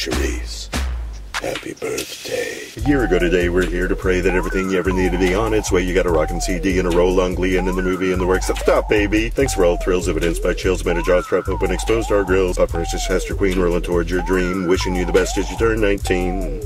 Charice, happy birthday. A year ago today, we're here to pray that everything you ever need to be on its way. You got a rockin' CD and a roll on Glee and in the movie and the works. Stop, baby. Thanks for all thrills, evidenced by chills, made a jaw strap open, exposed our grills. Pop Princess Chaster Queen rolling towards your dream, wishing you the best as you turn 19.